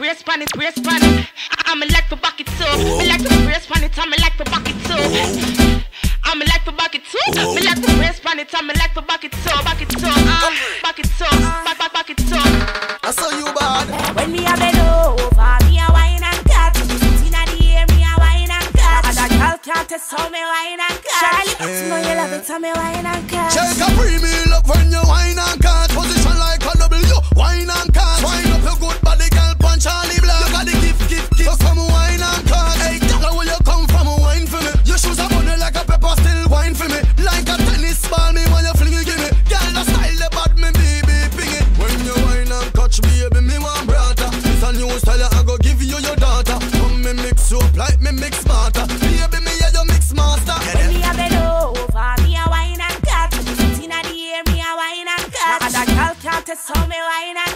brace pan it, brace pan it. I'm a like for bucket too. Me like for brace pan it, I'm a like for bucket too. I'm a like for bucket too. Me like for brace pan it, I'm a like for bucket too, bucket too, uh, bucket too, back back bucket too. I saw you bad. When me a bend over, me a wine and cut. Inna the air, me a wine and cut. And a girl can't test how me wine and cut. Charly, you know you love it, how me wine and cut. Shake a premium up when you wine and cut. Position Come me mix you up like me mix smarter. Baby, me yeah, you mix master. When me a bend over, me a wine and cut. Inna the air, me a wine and cut. And a girl can't test how me wine and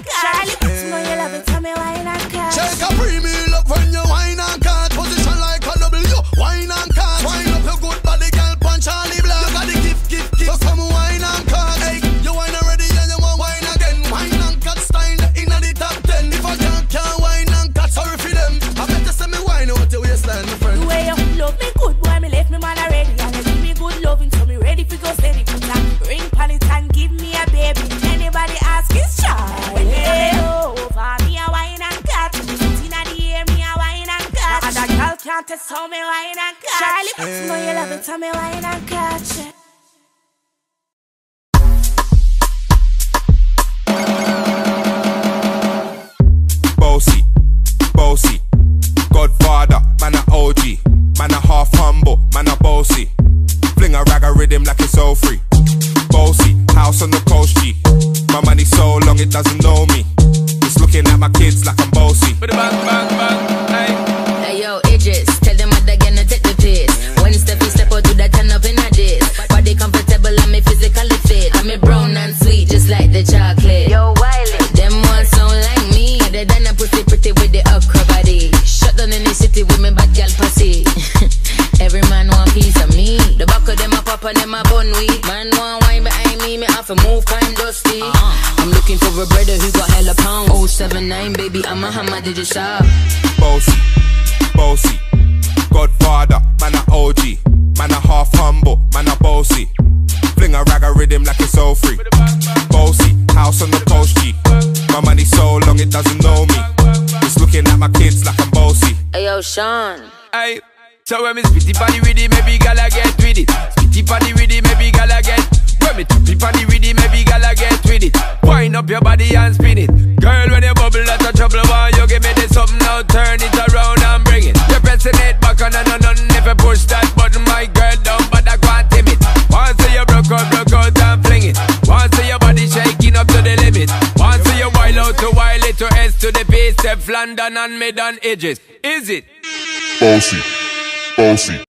a girl can't test how me wine and cut. Charly, you know you love it, how me wine and cut. Bossy, bossy. Godfather, man a OG. Man a half humble, man a bossy. Fling a rag a rhythm like it's all free. Bossy, house on the coast G. My money so long it doesn't know me. It's looking at my kids like I'm bossy. Bang, bang, bang, me, me have to move kind dusty. Uh-huh. I'm looking for a brother who got hella pound. 079, baby, I'm a hammer, did you shop? Bossy, bossy. Godfather, man a OG. Man a half humble, man a bossy. Fling a rag a rhythm like it's all free. Bossy, house on the coast G. My money so long it doesn't know me. It's looking at my kids like I'm bossy. Hey yo, Sean. Hey, so when me spitty body with it, maybe gala get with it. Spitty body with it, maybe gala get. When me London and mid on edges. Is it? Bossy, bossy.